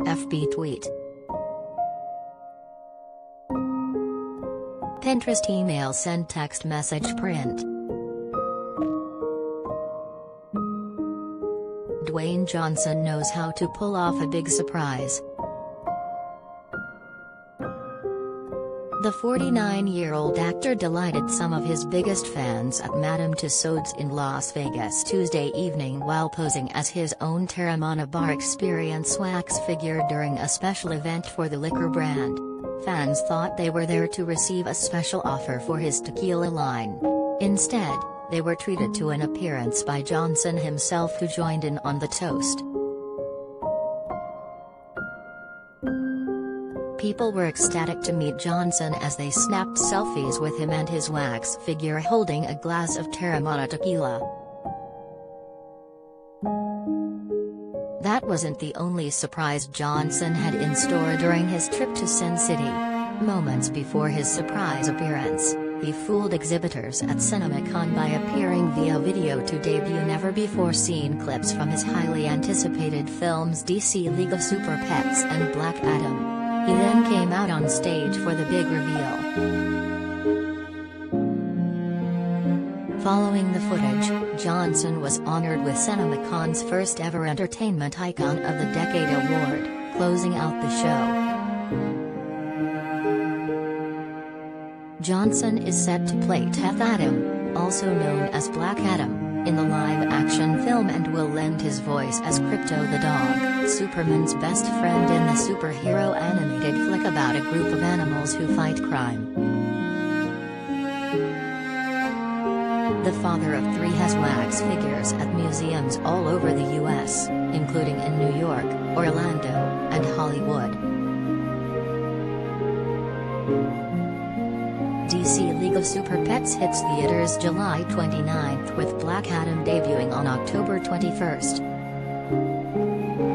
FB tweet. Pinterest email send text message print. Dwayne Johnson knows how to pull off a big surprise. The 49-year-old actor delighted some of his biggest fans at Madame Tussauds in Las Vegas Tuesday evening while posing as his own Teremana Bar Experience wax figure during a special event for the liquor brand. Fans thought they were there to receive a special offer for his tequila line. Instead, they were treated to an appearance by Johnson himself who joined in on the toast. People were ecstatic to meet Johnson as they snapped selfies with him and his wax figure holding a glass of Teremana tequila. That wasn't the only surprise Johnson had in store during his trip to Sin City. Moments before his surprise appearance, he fooled exhibitors at CinemaCon by appearing via video to debut never-before-seen clips from his highly anticipated films DC League of Super Pets and Black Adam. He then came out on stage for the big reveal. Following the footage, Johnson was honored with CinemaCon's first ever Entertainment Icon of the Decade award, closing out the show. Johnson is set to play Teth Adam, also known as Black Adam, in the live-action film and will lend his voice as Krypto the dog, Superman's best friend in the superhero animated flick about a group of animals who fight crime. The father of three has wax figures at museums all over the U.S., including in New York, Orlando, and Hollywood. DC League of Super Pets hits theaters July 29 with Black Adam debuting on October 21.